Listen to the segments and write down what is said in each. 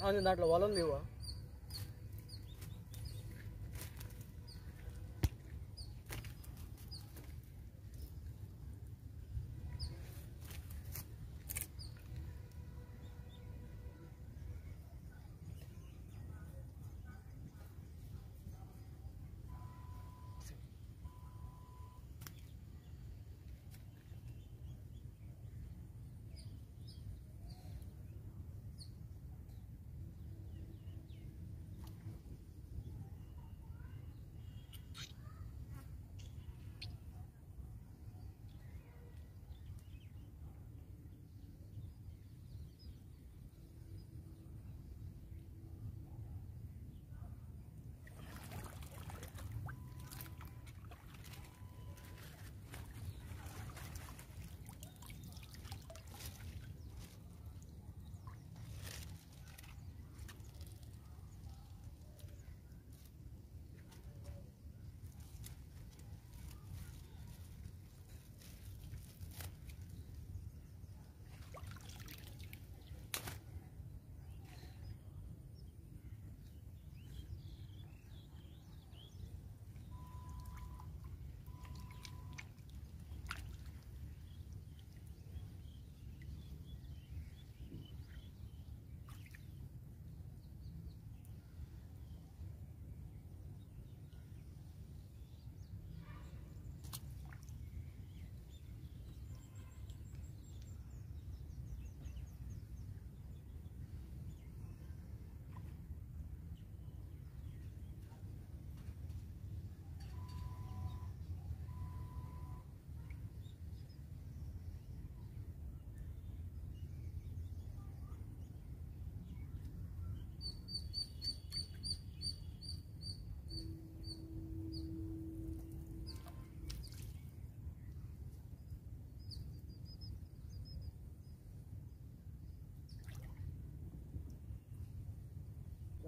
అవును దాంట్లో వలలు లేవా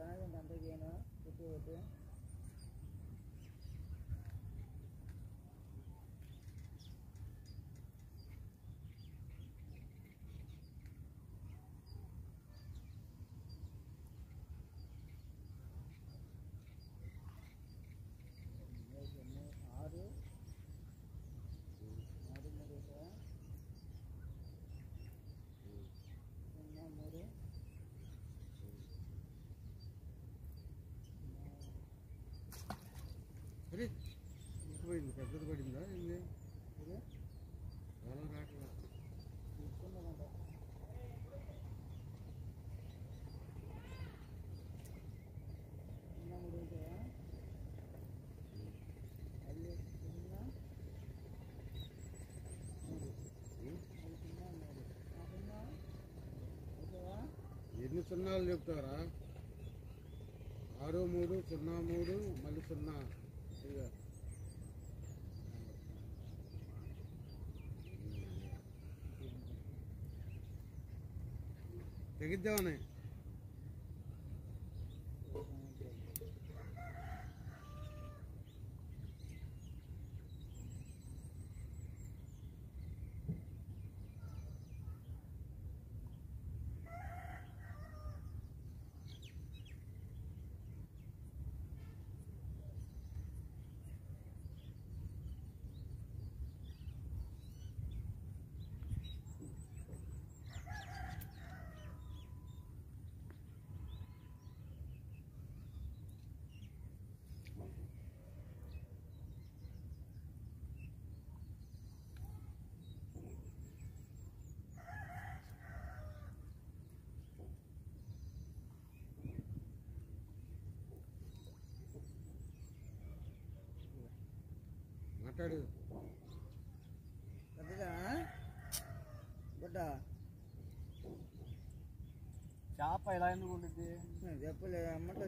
¿Qué es అరే పోయింది పెద్దది పడిందా ఏంది? వలం రాట్లా. ఎన్ని సున్నాలు చెప్తారా? ఆరు మూడు సున్నా మూడు మళ్ళీ సున్నా. টিকিট দেওয়া নেই? మాట్లాడు. పెద్దదా? గుడ్డ చేప ఎలా ఎందుకు ఉంటుంది చెప్పలే అమ్మంట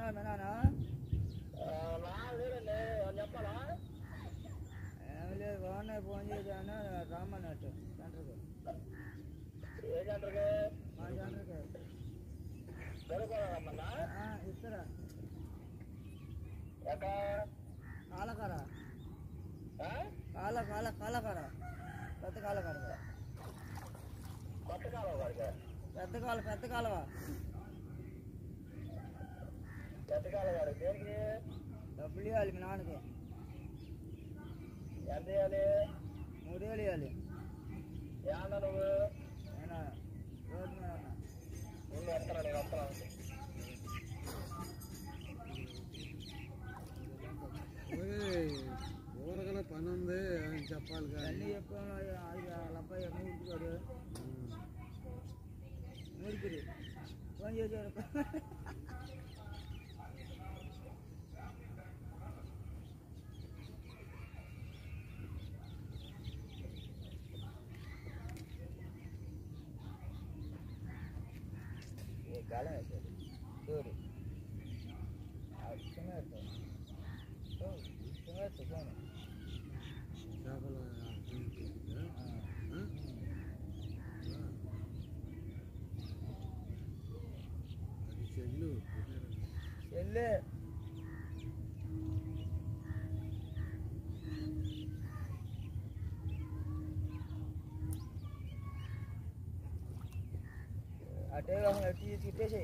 ఉన్నా మీ నాన్న ఏం లేదు బాగున్నాయి ఫోన్ చేశాను రమ్మన్నట్టు సెంటర్కి మా సెంటర్కి ఇస్తారా. కాలకర. కాల కాల కాలకర. పెద్ద కాలకర. పెద్ద కాల పెద్ద కాలువ. డబ్బులు ఇవ్వాలి మీ నాన్నకి మూడు వేలు ఇవ్వాలి నేనా రోడ్డు మీద ఉన్నా ఓయ్, ఊరగల పని ఉంది అని చెప్పాలి అన్నీ కానీ చెప్పాను అది వాళ్ళ అబ్బాయి నూరుకుతాడు నూరుకురి ఫోన్ చేశాడు చెల్లు వెళ్ళే అటే కాకుండా అటు తీసి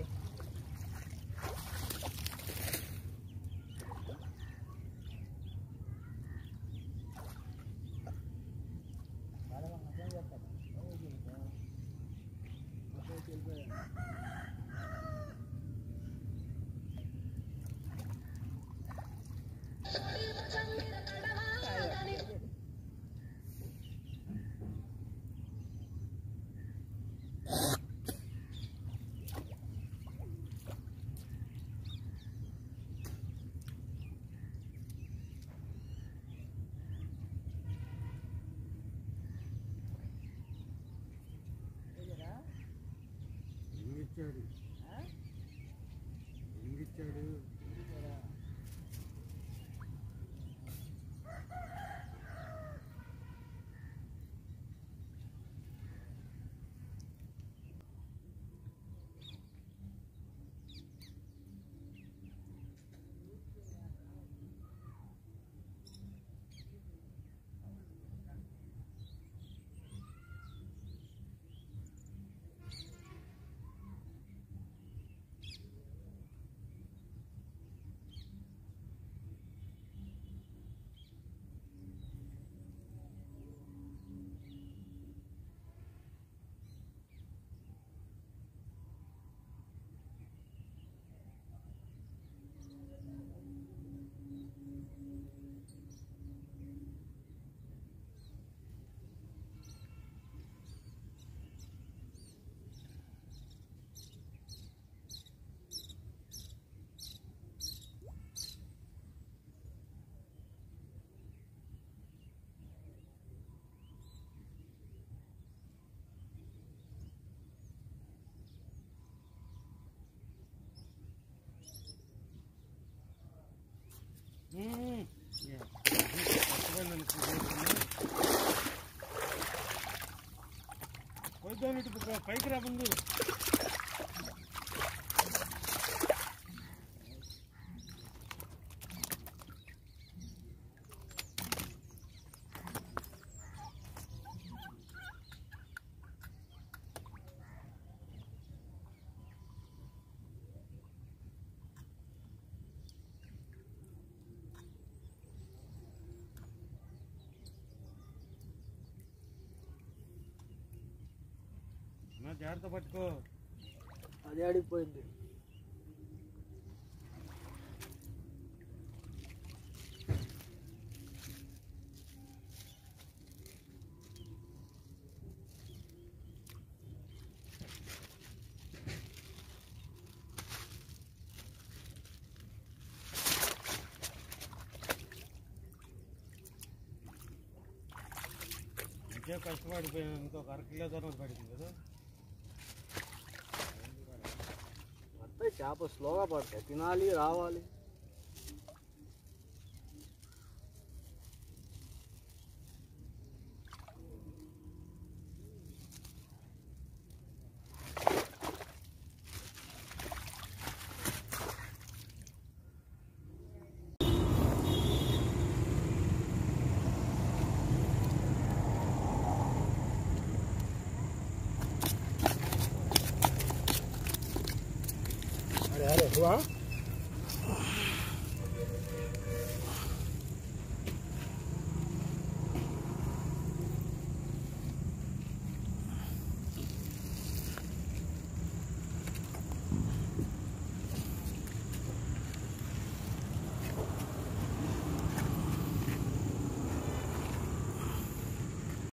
పైకి రా జాగ్రత్త పట్టుకో. అది అడిగిపోయింది అంతే ఇదే కష్టపడిపోయిన ఇంకొక అర కిలో దూరం పడింది కదా. చేప స్లోగా పడతాయి తినాలి రావాలి అరే అరే